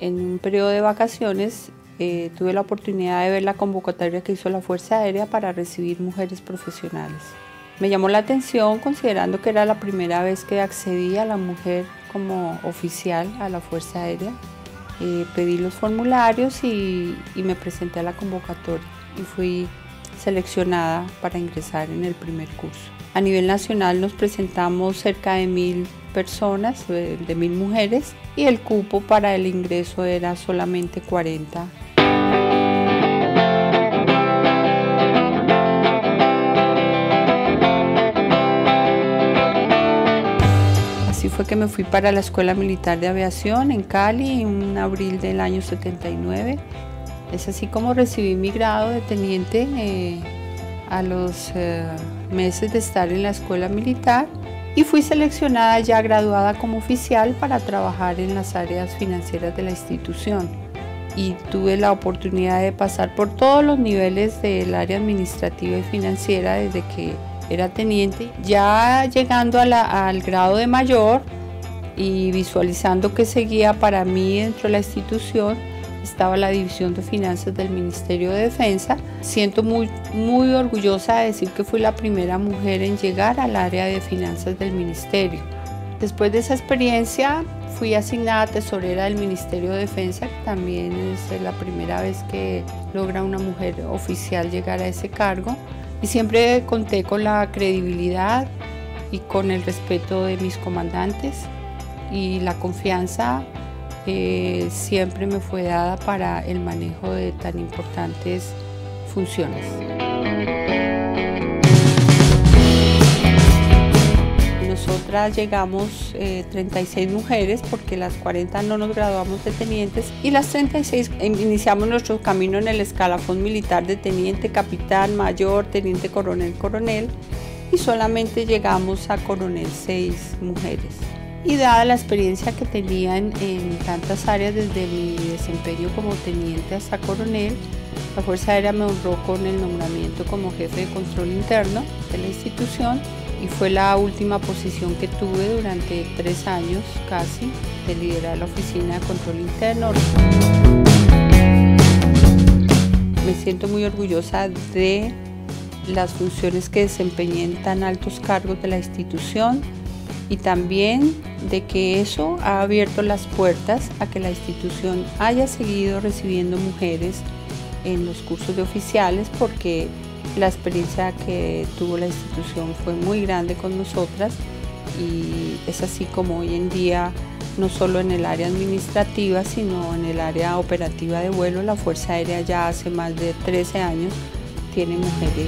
en un periodo de vacaciones eh, tuve la oportunidad de ver la convocatoria que hizo la Fuerza Aérea para recibir mujeres profesionales. Me llamó la atención considerando que era la primera vez que accedía a la mujer como oficial a la Fuerza Aérea. Eh, pedí los formularios y, me presenté a la convocatoria y fui seleccionada para ingresar en el primer curso. A nivel nacional nos presentamos cerca de mil personas, de, de mil mujeres, y el cupo para el ingreso era solamente 40 Así fue que me fui para la Escuela Militar de Aviación en Cali en abril del año 79. Es así como recibí mi grado de teniente eh, a los eh, meses de estar en la Escuela Militar y fui seleccionada ya graduada como oficial para trabajar en las áreas financieras de la institución. Y tuve la oportunidad de pasar por todos los niveles del área administrativa y financiera desde que era teniente, ya llegando al grado de mayor y visualizando que seguía para mí dentro de la institución, estaba la División de Finanzas del Ministerio de Defensa. Siento muy, muy orgullosa de decir que fui la primera mujer en llegar al área de finanzas del Ministerio. Después de esa experiencia fui asignada tesorera del Ministerio de Defensa, que también es la primera vez que logra una mujer oficial llegar a ese cargo y siempre conté con la credibilidad y con el respeto de mis comandantes y la confianza eh, siempre me fue dada para el manejo de tan importantes funciones. Nosotras llegamos 36 eh, mujeres porque las 40 no nos graduamos de tenientes y las 36 iniciamos nuestro camino en el escalafón militar de teniente, capitán, mayor, teniente coronel, coronel y solamente llegamos a coronel 6 mujeres. Y dada la experiencia que tenía en, tantas áreas desde mi desempeño como teniente hasta coronel, la Fuerza Aérea me honró con el nombramiento como jefe de control interno de la institución y fue la última posición que tuve durante tres años casi de liderar la oficina de control interno. Me siento muy orgullosa de las funciones que desempeñé en tan altos cargos de la institución y también de que eso ha abierto las puertas a que la institución haya seguido recibiendo mujeres en los cursos de oficiales porque la experiencia que tuvo la institución fue muy grande con nosotras y es así como hoy en día, no solo en el área administrativa, sino en el área operativa de vuelo, la Fuerza Aérea ya hace más de 13 años tiene mujeres.